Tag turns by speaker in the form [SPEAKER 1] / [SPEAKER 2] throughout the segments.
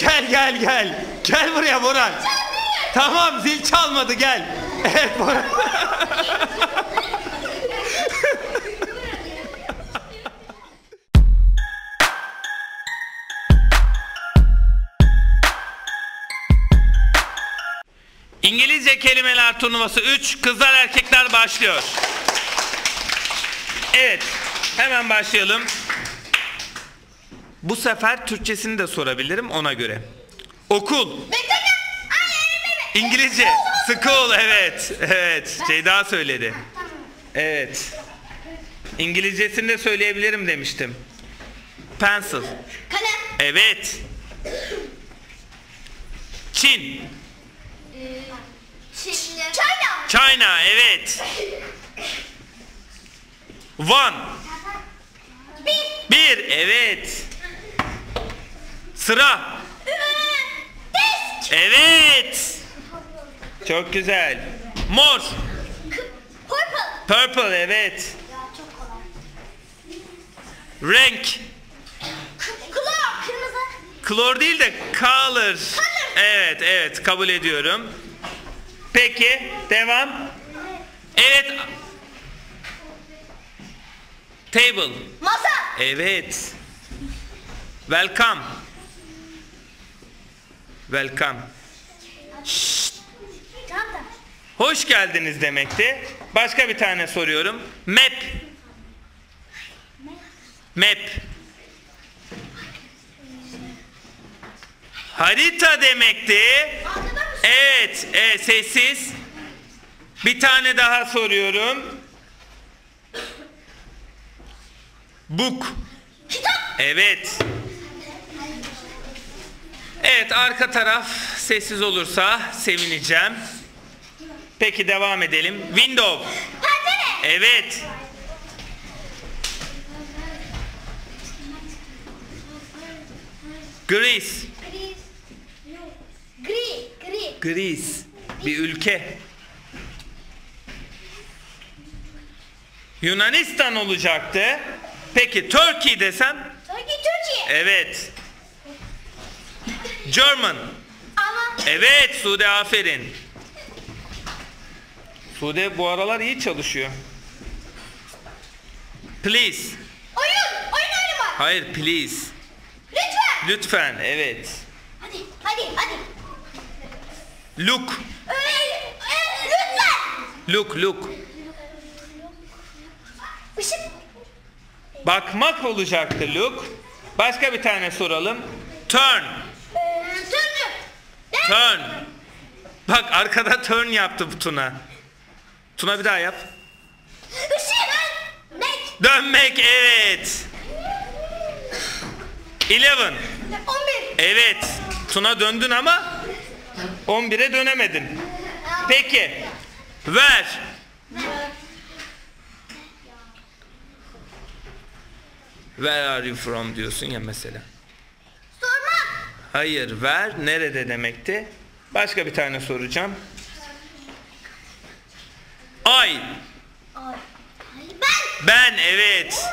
[SPEAKER 1] Gel gel gel. Gel buraya Boran. Tamam zil çalmadı gel. Evet Boran. İngilizce kelimeler turnuvası 3 kızlar erkekler başlıyor. Evet hemen başlayalım. Bu sefer Türkçesini de sorabilirim ona göre. Okul. İngilizce. School evet. Evet. Ceyda söyledi. Evet. İngilizcesini de söyleyebilirim demiştim. Pencil.
[SPEAKER 2] Kalem.
[SPEAKER 1] Evet. Çin.
[SPEAKER 2] Şimdi. China.
[SPEAKER 1] China evet. One.
[SPEAKER 2] Bir.
[SPEAKER 1] Bir evet. Sıra. Evet. Çok güzel. Mor.
[SPEAKER 2] Purple.
[SPEAKER 1] Purple evet. Renk.
[SPEAKER 2] Klor. Kırmızı.
[SPEAKER 1] Klor değil de color. Evet evet kabul ediyorum. Peki devam. Evet. Table.
[SPEAKER 2] Masa.
[SPEAKER 1] Evet. Welcome. Welcome.
[SPEAKER 2] Çanta.
[SPEAKER 1] Hoş geldiniz demekti. Başka bir tane soruyorum. Map. Map. Harita demekti. Evet, evet sessiz. Bir tane daha soruyorum. Book.
[SPEAKER 2] Kitap.
[SPEAKER 1] Evet. Evet arka taraf sessiz olursa sevineceğim. Peki devam edelim. Window.
[SPEAKER 2] Pencere.
[SPEAKER 1] Evet. Greece.
[SPEAKER 2] Gri.
[SPEAKER 1] Greece. Bir ülke. Yunanistan olacaktı. Peki Turkey desem?
[SPEAKER 2] Sanki Türkiye.
[SPEAKER 1] Evet. German.
[SPEAKER 2] Ama.
[SPEAKER 1] Evet Sude aferin. Sude bu aralar iyi çalışıyor. Please.
[SPEAKER 2] Oyun. Oyun oynamak.
[SPEAKER 1] Hayır please.
[SPEAKER 2] Lütfen.
[SPEAKER 1] Lütfen evet.
[SPEAKER 2] Hadi. Hadi. Hadi.
[SPEAKER 1] Look.
[SPEAKER 2] Öyle. e, Lütfen.
[SPEAKER 1] Look look.
[SPEAKER 2] Işık.
[SPEAKER 1] Bakmak olacaktı look. Başka bir tane soralım. Turn. Turn. Bak arkada turn yaptı bu Tuna. Tuna bir daha yap.
[SPEAKER 2] Işık. Mek.
[SPEAKER 1] Dönmek evet. Eleven.
[SPEAKER 2] 11.
[SPEAKER 1] Evet. Tuna döndün ama 11'e dönemedin. Peki. Ver. Where are you from diyorsun ya mesela. Hayır, ver nerede demekti? Başka bir tane soracağım. Ay.
[SPEAKER 2] Ay. Ben.
[SPEAKER 1] Ben evet.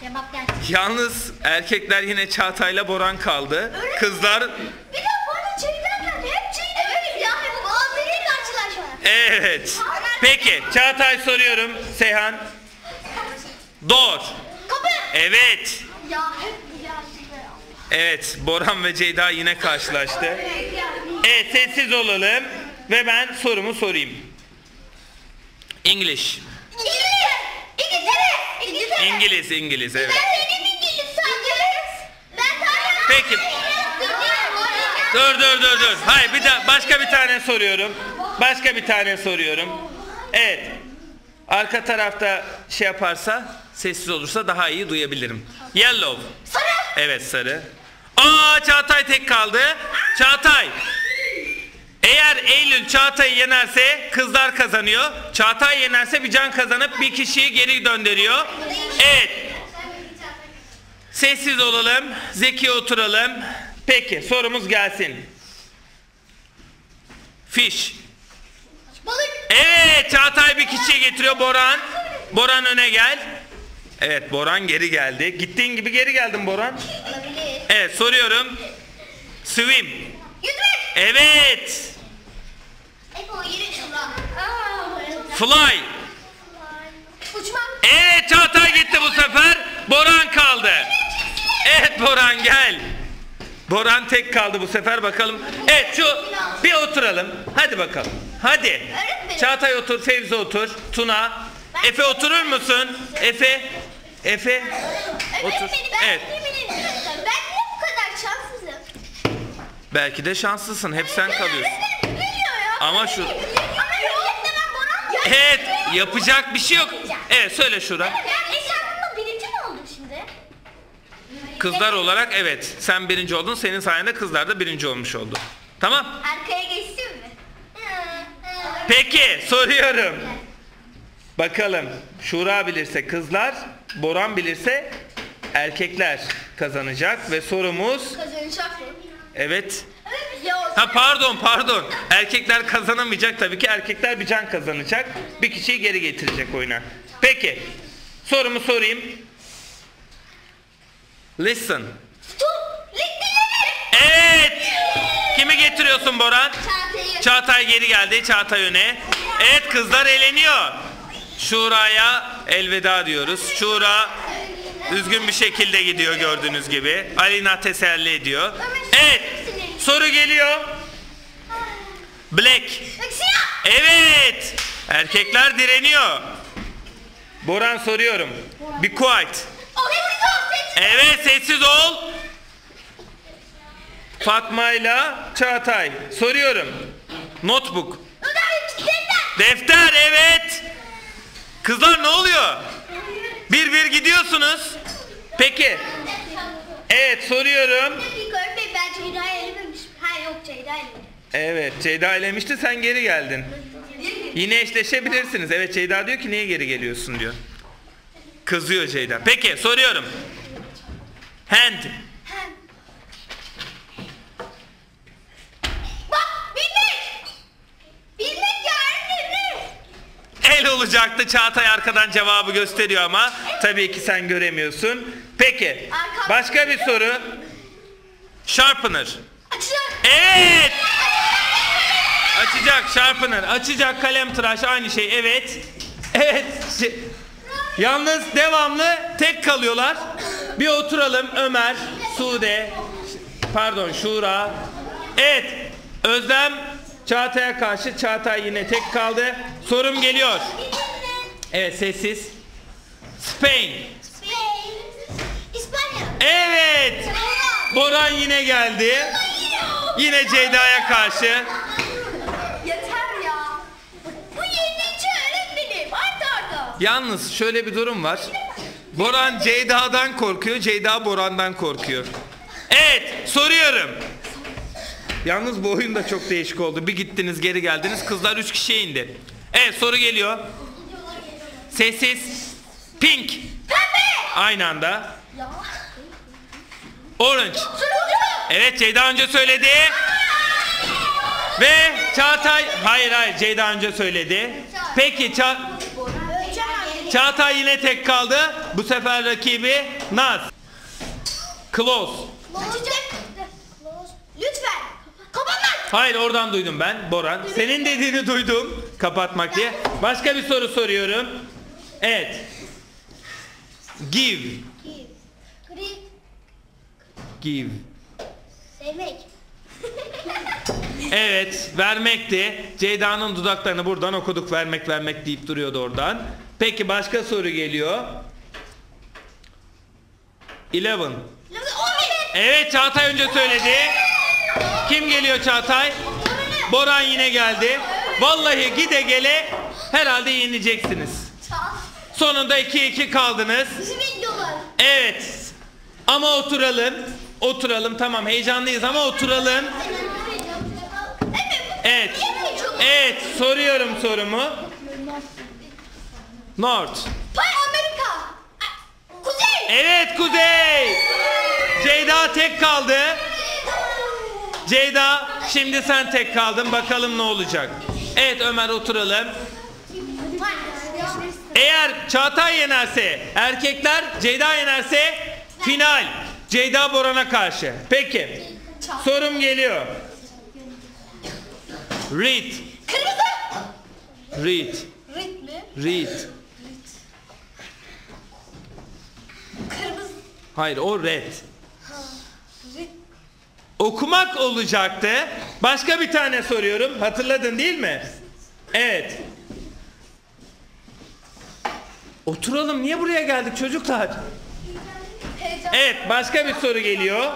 [SPEAKER 2] Cevap.
[SPEAKER 1] Yalnız erkekler yine Çağatay'la Boran kaldı. Kızlar
[SPEAKER 2] Bir de bana geldi. Hep çeyrek. Evet ya. Bu abiri karşılaşma.
[SPEAKER 1] evet. Peki Çağatay soruyorum. Seyhan. Door.
[SPEAKER 2] Kapı.
[SPEAKER 1] Evet.
[SPEAKER 2] Ya hep bu ya.
[SPEAKER 1] Evet Boran ve Ceyda yine karşılaştı. Evet sessiz olalım ve ben sorumu sorayım. English.
[SPEAKER 2] İngilizce. İngiltere. İngiltere.
[SPEAKER 1] İngiliz, İngiliz evet.
[SPEAKER 2] Ben benim İngiliz sanki. Ben zaten...
[SPEAKER 1] Peki. Dur dur dur dur. Hayır bir daha başka bir tane soruyorum. Başka bir tane soruyorum. Evet. Arka tarafta şey yaparsa, sessiz olursa daha iyi duyabilirim. Yellow.
[SPEAKER 2] Sarı.
[SPEAKER 1] Evet sarı. Aa Çağatay tek kaldı. Çağatay. Eğer Eylül Çağatay'ı yenerse kızlar kazanıyor. Çağatay yenerse bir can kazanıp bir kişiyi geri döndürüyor. Evet. Sessiz olalım. Zeki oturalım. Peki sorumuz gelsin.
[SPEAKER 2] Balık.
[SPEAKER 1] Evet Çağatay bir kişiyi getiriyor Boran. Boran öne gel. Evet Boran geri geldi. Gittiğin gibi geri geldin Boran.
[SPEAKER 2] Olabilir.
[SPEAKER 1] Evet soruyorum. Swim.
[SPEAKER 2] Yüzmek.
[SPEAKER 1] Evet. Fly.
[SPEAKER 2] Uçmak.
[SPEAKER 1] Evet Çağatay gitti bu sefer. Boran kaldı. Evet Boran gel. Boran tek kaldı bu sefer bakalım. Evet şu bir oturalım. Hadi bakalım. Hadi. Çağatay otur, Fevzi otur, Tuna. Efe oturur musun? Efe. Efe. Otur. Evet.
[SPEAKER 2] evet. Ben niye bu kadar şanssızım?
[SPEAKER 1] Belki de şanslısın. Hep sen kalıyorsun. Ama şu-. Evet, yapacak bir şey yok. Evet, söyle Şura. Kızlar olarak evet, sen birinci oldun. Senin sayende kızlar da birinci olmuş oldu. Tamam.
[SPEAKER 2] Arkaya geçsin mi?
[SPEAKER 1] Peki, soruyorum. Bakalım, Şura bilirse kızlar, Boran bilirse erkekler kazanacak ve sorumuz
[SPEAKER 2] Kazanacak mı?
[SPEAKER 1] Evet. Ha pardon pardon. Erkekler kazanamayacak tabii ki. Erkekler bir can kazanacak. Bir kişiyi geri getirecek oyuna. Peki. Sorumu sorayım. Listen. Evet. Kimi getiriyorsun Boran?
[SPEAKER 2] Çantayı.
[SPEAKER 1] Çağatay geri geldi. Çağatay öne. Evet kızlar eğleniyor. Şura'ya elveda diyoruz. Şura üzgün bir şekilde gidiyor gördüğünüz gibi. Alina teselli ediyor. Soru geliyor. Black. Evet. Erkekler direniyor. Boran soruyorum. Be quiet. Evet sessiz ol. Fatma ile Çağatay. Soruyorum. Notebook. Defter evet. Kızlar ne oluyor? Bir bir gidiyorsunuz. Peki. Evet soruyorum.
[SPEAKER 2] Bey ben Ceyda'yı elememişim. Ha yok Ceyda elemedim.
[SPEAKER 1] Evet Ceyda elemişti sen geri geldin. Yine eşleşebilirsiniz. Evet Ceyda diyor ki niye geri geliyorsun diyor. Kızıyor Ceyda. Peki soruyorum. Hand.
[SPEAKER 2] Bak bilmek. Bilmek ya öğretmenim.
[SPEAKER 1] El olacaktı. Çağatay arkadan cevabı gösteriyor ama tabii ki sen göremiyorsun. Peki. Başka bir soru. Sharpener.
[SPEAKER 2] Açacak.
[SPEAKER 1] Evet. Açacak sharpener. Açacak kalem tıraş aynı şey. Evet. Evet. Şey- Yalnız devamlı tek kalıyorlar. Bir oturalım Ömer, Sude, pardon Şura. Evet. Özlem Çağatay'a karşı Çağatay yine tek kaldı. Sorum geliyor. Evet sessiz. Spain. Evet. Boran yine geldi. Yine Ceyda'ya karşı. Yalnız şöyle bir durum var. Boran Ceyda'dan korkuyor, Ceyda Boran'dan korkuyor. Evet, soruyorum. Yalnız bu oyun da çok değişik oldu. Bir gittiniz, geri geldiniz. Kızlar 3 kişiye indi. Evet, soru geliyor. Sessiz. Pink.
[SPEAKER 2] Pembe.
[SPEAKER 1] Aynı anda. Orange. Evet, Ceyda önce söyledi. Ve Çağatay... Hayır hayır, Ceyda önce söyledi. Peki, Ça- Çağatay yine tek kaldı. Bu sefer rakibi Naz. Close.
[SPEAKER 2] Lütfen. Kapatmak.
[SPEAKER 1] Hayır oradan duydum ben Boran. Senin dediğini duydum. Kapatmak diye. Başka bir soru soruyorum. Evet. Give.
[SPEAKER 2] Grip.
[SPEAKER 1] Give.
[SPEAKER 2] Sevmek.
[SPEAKER 1] Evet vermekti. Ceyda'nın dudaklarını buradan okuduk. Vermek vermek deyip duruyordu oradan. Peki başka soru geliyor. Eleven. Evet Çağatay önce söyledi. Kim geliyor Çağatay? Boran yine geldi. Vallahi gide gele herhalde yeneceksiniz. Sonunda 2-2 kaldınız. Evet. Ama oturalım. Oturalım tamam heyecanlıyız ama oturalım. Evet. Evet soruyorum sorumu. North.
[SPEAKER 2] Pay Amerika. Kuzey.
[SPEAKER 1] Evet Kuzey. Ceyda tek kaldı. Ceyda şimdi sen tek kaldın bakalım ne olacak. Evet Ömer oturalım. Eğer Çağatay yenerse erkekler, Ceyda yenerse final. Ceyda Boran'a karşı. Peki. Sorum geliyor. Read.
[SPEAKER 2] Kırmızı.
[SPEAKER 1] Read.
[SPEAKER 2] Rit mi?
[SPEAKER 1] Read.
[SPEAKER 2] Kırmızı.
[SPEAKER 1] Hayır o red. Okumak olacaktı. Başka bir tane soruyorum. Hatırladın değil mi? Evet. Oturalım. Niye buraya geldik çocuklar? Evet, başka bir soru geliyor.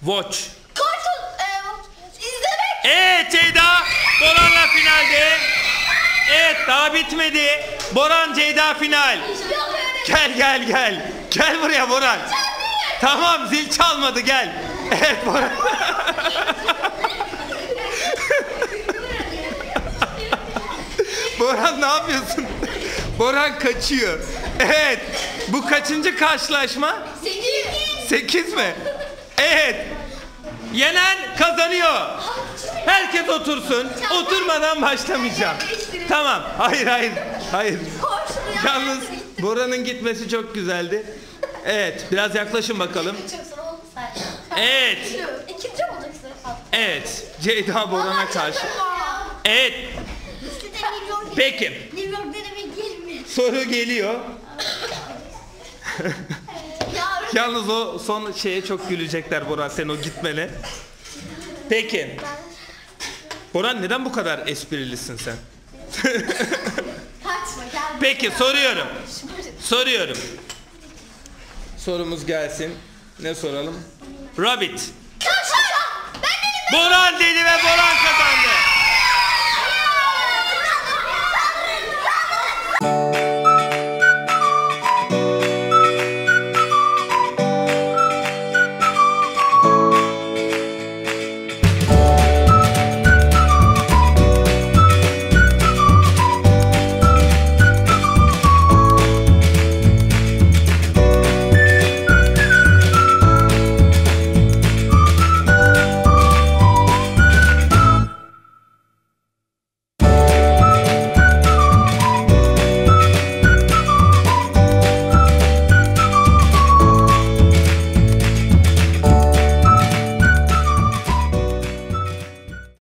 [SPEAKER 1] Watch.
[SPEAKER 2] Kartun. E, izlemek.
[SPEAKER 1] Evet Ceyda, Boran'la finalde. Daha bitmedi. Boran Ceyda final. Gel gel gel. Gel buraya Boran. Tamam, zil çalmadı gel. Evet Boran. Boran ne yapıyorsun? Boran kaçıyor. Evet. Bu kaçıncı karşılaşma?
[SPEAKER 2] Sekiz.
[SPEAKER 1] 8 mi? Evet. Yenen kazanıyor. Herkes otursun. Oturmadan başlamayacağım. Tamam. Hayır hayır. Hayır. Yalnız Bora'nın gitmesi çok güzeldi. Evet. Biraz yaklaşın bakalım. Evet.
[SPEAKER 2] İkinci olacaksın?
[SPEAKER 1] Evet. Ceyda Boran'a karşı. Evet. Peki. Soru geliyor.
[SPEAKER 2] Ya
[SPEAKER 1] Yalnız o son şeye çok gülecekler Boran sen o gitmene. Peki. Boran neden bu kadar esprilisin sen?
[SPEAKER 2] kaçma gel.
[SPEAKER 1] Peki soruyorum. Soruyorum. Sorumuz gelsin. Ne soralım? Rabbit. Boran dedi ve Boran kazandı.